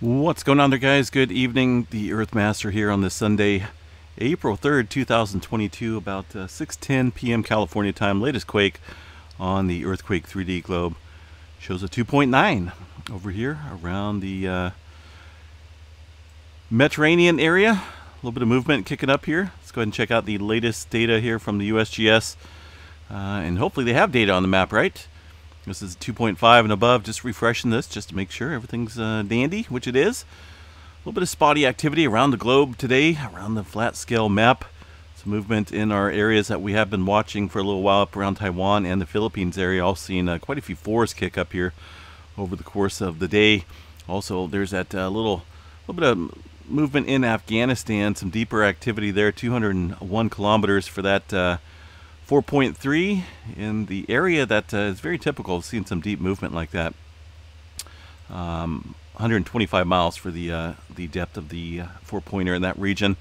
What's going on there, guys? Good evening. The Earthmaster here on this Sunday, April 3rd, 2022, about uh, 6.10 p.m. California time. Latest quake on the Earthquake 3D globe shows a 2.9 over here around the uh, Mediterranean area. A little bit of movement kicking up here. Let's go ahead and check out the latest data here from the USGS. Uh, and hopefully they have data on the map, right? This is 2.5 and above. Just refreshing this just to make sure everything's uh, dandy, which it is. A little bit of spotty activity around the globe today, around the flat scale map. Some movement in our areas that we have been watching for a little while up around Taiwan and the Philippines area. All seen uh, quite a few fours kick up here over the course of the day. Also, there's that uh, little, little bit of movement in Afghanistan, some deeper activity there, 201 kilometers for that uh, 4.3 in the area that uh, is very typical of seeing some deep movement like that. Um, 125 miles for the uh, the depth of the uh, four pointer in that region.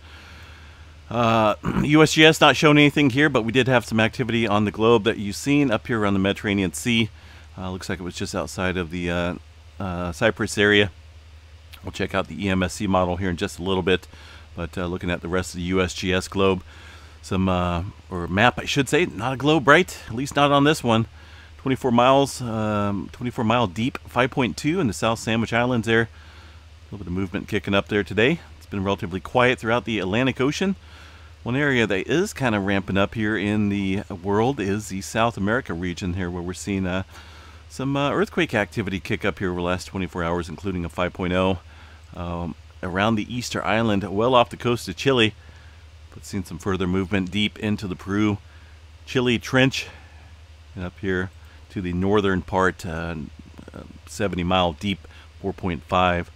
Uh, USGS not showing anything here, but we did have some activity on the globe that you've seen up here around the Mediterranean Sea. Uh, looks like it was just outside of the uh, uh, Cyprus area. We'll check out the EMSC model here in just a little bit, but looking at the rest of the USGS globe some uh, or map I should say not a globe bright at least not on this one. 24 miles um, 24 mile deep 5.2 in the South Sandwich Islands there. A little bit of movement kicking up there today. It's been relatively quiet throughout the Atlantic Ocean. One area that is kind of ramping up here in the world is the South America region here where we're seeing uh, some uh, earthquake activity kick up here over the last 24 hours including a 5.0 um, around the Easter Island well off the coast of Chile but seen some further movement deep into the Peru Chile Trench and up here to the northern part, uh, 70 mile deep, 4.5.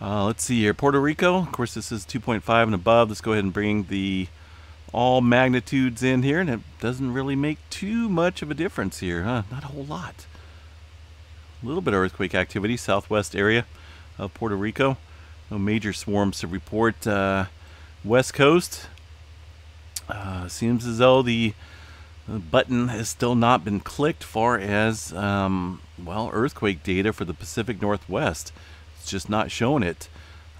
Uh, let's see here, Puerto Rico. Of course, this is 2.5 and above. Let's go ahead and bring the all magnitudes in here, and it doesn't really make too much of a difference here, huh? Not a whole lot. A little bit of earthquake activity, southwest area of Puerto Rico. No major swarms to report. Uh, West Coast. Uh, seems as though the button has still not been clicked far as, um, well, earthquake data for the Pacific Northwest. It's just not showing it.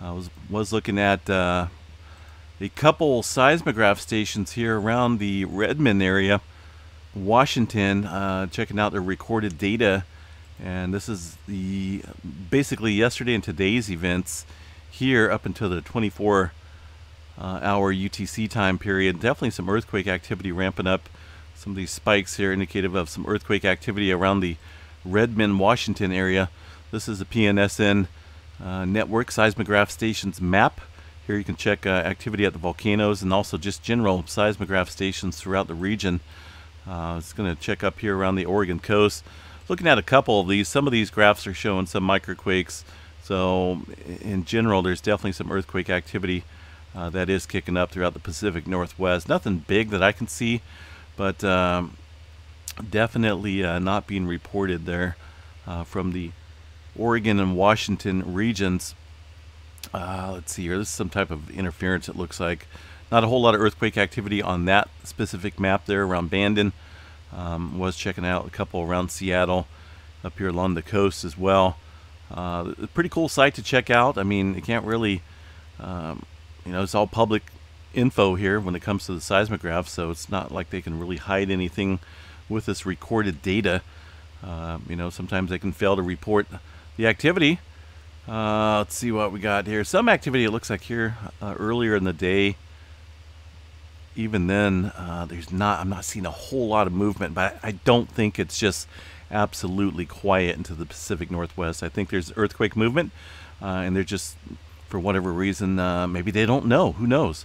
I was, was looking at uh, a couple seismograph stations here around the Redmond area, Washington, uh, checking out their recorded data. And this is the basically yesterday and today's events here up until the 24 uh, hour UTC time period. Definitely some earthquake activity ramping up. Some of these spikes here indicative of some earthquake activity around the Redmond, Washington area. This is the PNSN uh, network seismograph stations map. Here you can check uh, activity at the volcanoes and also just general seismograph stations throughout the region. Uh, it's going to check up here around the Oregon coast. Looking at a couple of these, some of these graphs are showing some microquakes. So in general, there's definitely some earthquake activity uh, that is kicking up throughout the Pacific Northwest. Nothing big that I can see, but um, definitely uh, not being reported there uh, from the Oregon and Washington regions. Uh, let's see here. This is some type of interference, it looks like. Not a whole lot of earthquake activity on that specific map there around Bandon. Um, was checking out a couple around Seattle, up here along the coast as well. Uh, pretty cool site to check out. I mean, you can't really um, you know, it's all public info here when it comes to the seismograph, so it's not like they can really hide anything with this recorded data. Uh, you know, sometimes they can fail to report the activity. Uh, let's see what we got here. Some activity it looks like here uh, earlier in the day. Even then, uh, there's not. I'm not seeing a whole lot of movement, but I don't think it's just absolutely quiet into the Pacific Northwest. I think there's earthquake movement, uh, and they're just for whatever reason, uh, maybe they don't know. Who knows?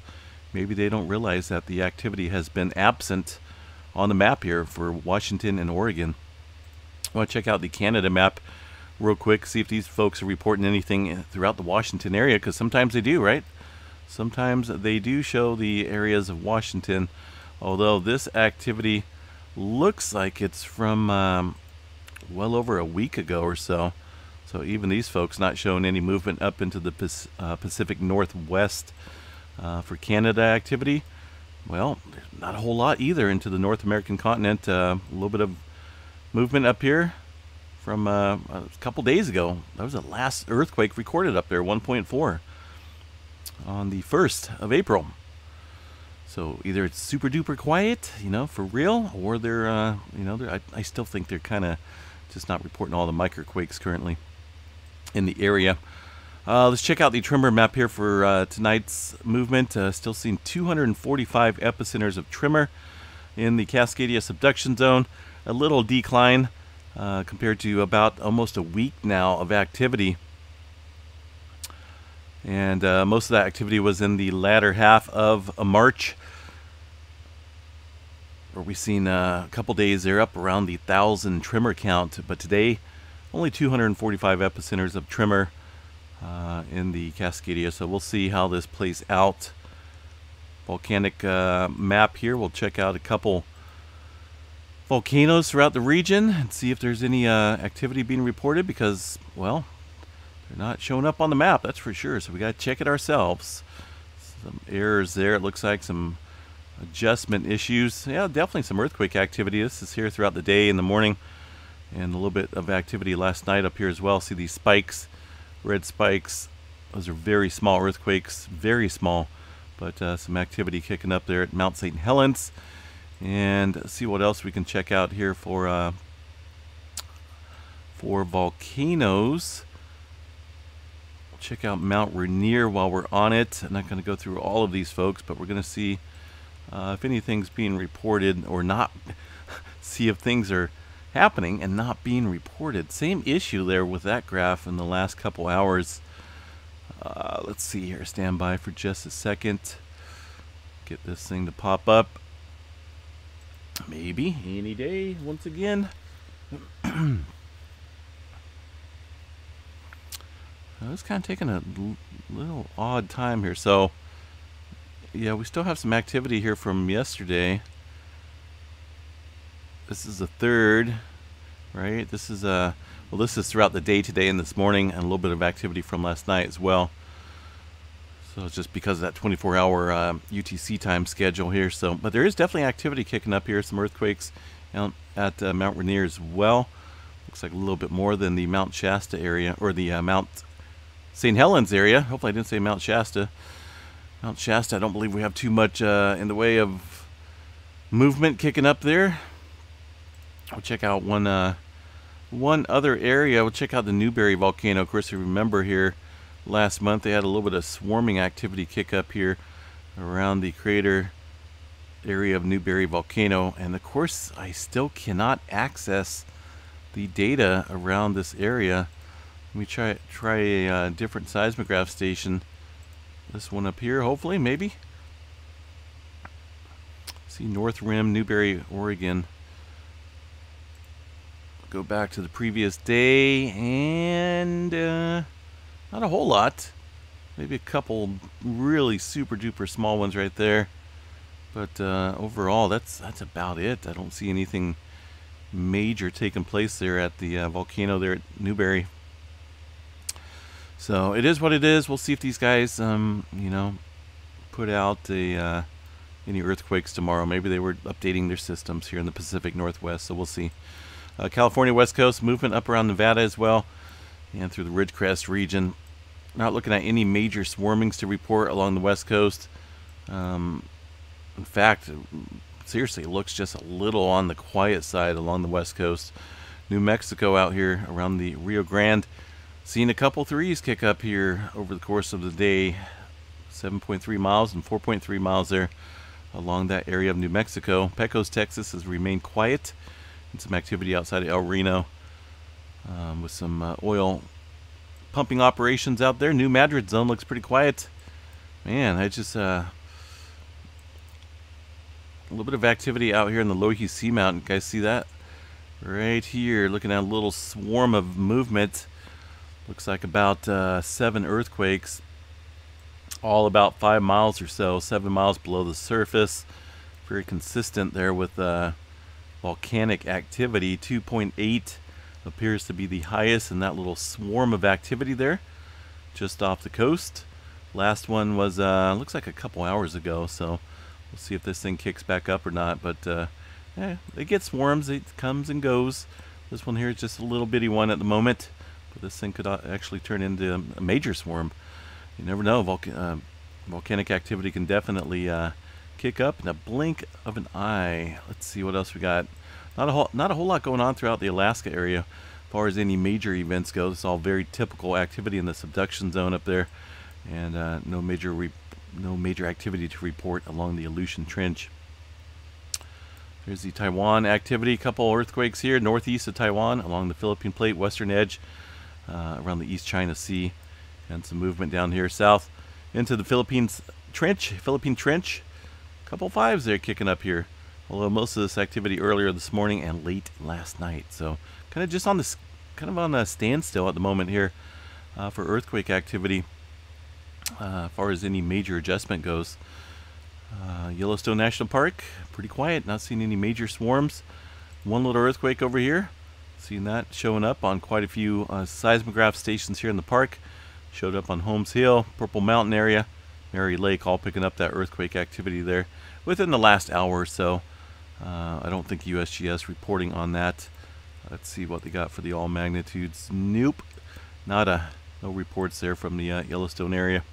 Maybe they don't realize that the activity has been absent on the map here for Washington and Oregon. I want to check out the Canada map real quick, see if these folks are reporting anything throughout the Washington area, because sometimes they do, right? Sometimes they do show the areas of Washington, although this activity looks like it's from um, well over a week ago or so. So even these folks not showing any movement up into the uh, Pacific Northwest uh, for Canada activity. Well, not a whole lot either into the North American continent. Uh, a little bit of movement up here from uh, a couple days ago. That was the last earthquake recorded up there, 1.4, on the 1st of April. So either it's super duper quiet, you know, for real, or they're, uh, you know, they're, I, I still think they're kind of just not reporting all the microquakes currently in the area. Uh, let's check out the tremor map here for uh, tonight's movement. Uh, still seeing 245 epicenters of tremor in the Cascadia subduction zone. A little decline uh, compared to about almost a week now of activity. And uh, most of that activity was in the latter half of March, where we've seen uh, a couple days there up around the 1,000 tremor count. But today, only 245 epicenters of tremor uh, in the Cascadia. So we'll see how this plays out. Volcanic uh, map here. We'll check out a couple volcanoes throughout the region and see if there's any uh, activity being reported because, well, they're not showing up on the map, that's for sure. So we got to check it ourselves. Some errors there. It looks like some adjustment issues. Yeah, definitely some earthquake activity. This is here throughout the day in the morning and a little bit of activity last night up here as well. See these spikes, red spikes. Those are very small earthquakes, very small, but uh, some activity kicking up there at Mount St. Helens. And see what else we can check out here for uh, for volcanoes. Check out Mount Rainier while we're on it. I'm not going to go through all of these folks, but we're going to see uh, if anything's being reported or not. see if things are happening and not being reported. Same issue there with that graph in the last couple hours. Uh, let's see here. Stand by for just a second. Get this thing to pop up. Maybe any day once again. it's kind of taking a little odd time here. So, yeah, we still have some activity here from yesterday. This is the third, right? This is a uh, well, this is throughout the day today and this morning, and a little bit of activity from last night as well. So it's just because of that 24-hour uh, um, UTC time schedule here. So, but there is definitely activity kicking up here. Some earthquakes at uh, Mount Rainier as well. Looks like a little bit more than the Mount Shasta area or the uh, Mount St. Helens area. Hopefully, I didn't say Mount Shasta. Mount Shasta. I don't believe we have too much uh, in the way of movement kicking up there. We'll check out one uh, one other area. We'll check out the Newberry volcano. Of course, if you remember here last month they had a little bit of swarming activity kick up here around the crater area of Newberry volcano. And of course I still cannot access the data around this area. Let me try try a uh, different seismograph station. This one up here hopefully maybe. See North Rim Newberry Oregon go back to the previous day and uh, not a whole lot. Maybe a couple really super duper small ones right there. But uh, overall, that's that's about it. I don't see anything major taking place there at the uh, volcano there at Newberry. So it is what it is. We'll see if these guys, um, you know, put out uh, any earthquakes tomorrow. Maybe they were updating their systems here in the Pacific Northwest. So we'll see. Uh, California West Coast movement up around Nevada as well, and through the Ridgecrest region. Not looking at any major swarmings to report along the west coast. Um, in fact, seriously, looks just a little on the quiet side along the west coast. New Mexico out here around the Rio Grande. Seeing a couple threes kick up here over the course of the day. 7.3 miles and 4.3 miles there along that area of New Mexico. Pecos, Texas has remained quiet and some activity outside of El Reno um, with some uh, oil pumping operations out there. New Madrid zone looks pretty quiet. Man, I just uh, a little bit of activity out here in the Loihi Seamount. You guys see that? Right here, looking at a little swarm of movement. Looks like about uh, seven earthquakes, all about five miles or so, seven miles below the surface. Very consistent there with uh, volcanic activity. 2.8 appears to be the highest in that little swarm of activity there just off the coast. Last one was, uh, looks like a couple hours ago, so we'll see if this thing kicks back up or not. But uh, yeah, it gets swarms, it comes and goes. This one here is just a little bitty one at the moment, but this thing could uh, actually turn into a major swarm. You never know. Uh, volcanic activity can definitely uh, kick up in a blink of an eye. Let's see what else we got. Not a whole, not a whole lot going on throughout the Alaska area as far as any major events go. It's all very typical activity in the subduction zone up there, and uh, no major no major activity to report along the Aleutian Trench. There's the Taiwan activity. A couple earthquakes here northeast of Taiwan along the Philippine Plate, western edge, uh, around the East China Sea, and some movement down here south into the Philippines Trench, Philippine Trench. Couple fives there kicking up here. Although most of this activity earlier this morning and late last night, so kind of just on this, kind of on a standstill at the moment here uh, for earthquake activity. Uh, as far as any major adjustment goes. Uh, Yellowstone National Park, pretty quiet, not seeing any major swarms. One little earthquake over here, seeing that showing up on quite a few uh, seismograph stations here in the park. Showed up on Holmes Hill, Purple Mountain area, Mary Lake, all picking up that earthquake activity there within the last hour or so. Uh, I don't think USGS reporting on that. Let's see what they got for the all magnitudes. Nope, not a no reports there from the uh, Yellowstone area.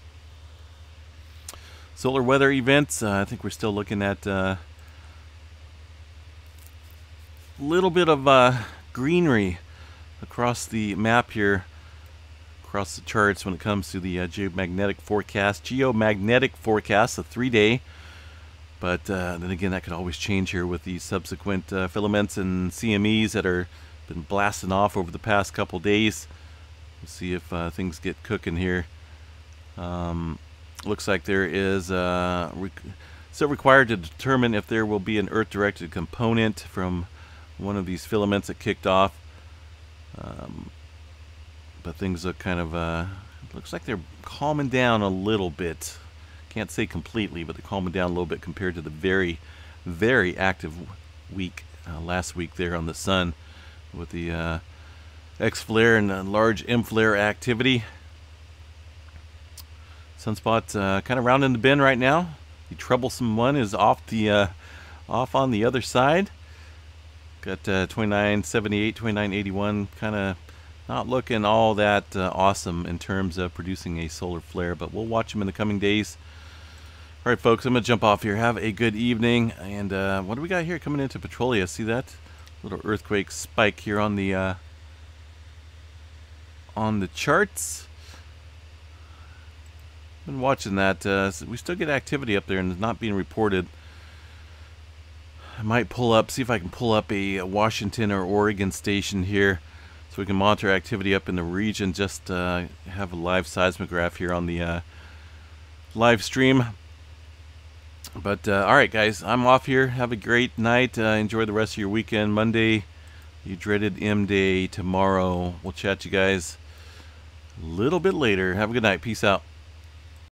Solar weather events, uh, I think we're still looking at a uh, little bit of uh, greenery across the map here, across the charts when it comes to the uh, geomagnetic forecast. Geomagnetic forecast, a three-day, but uh, then again, that could always change here with the subsequent uh, filaments and CMEs that are been blasting off over the past couple days. We'll see if things get cooking here. Um, looks like there is uh, still required to determine if there will be an earth-directed component from one of these filaments that kicked off. Um, but things look kind of, uh, looks like they're calming down a little bit. Can't say completely, but they're calming down a little bit compared to the very, very active week uh, last week there on the sun with the uh, X flare and large M flare activity. Sunspot uh, kind of rounding the bend right now. The troublesome one is off the uh, off on the other side. Got uh, 2978, 2981, kind of not looking all that uh, awesome in terms of producing a solar flare, but we'll watch them in the coming days. All right, folks, I'm going to jump off here. Have a good evening. And uh, what do we got here coming into Petrolia? See that little earthquake spike here on the uh, on the charts? Been watching that. Uh, we still get activity up there and it's not being reported. I might pull up, see if I can pull up a Washington or Oregon station here so we can monitor activity up in the region. Just uh, have a live seismograph here on the uh, live stream. But uh, all right, guys, I'm off here. Have a great night. Uh, enjoy the rest of your weekend. Monday, you dreaded M Day. Tomorrow, we'll chat you guys a little bit later. Have a good night. Peace out.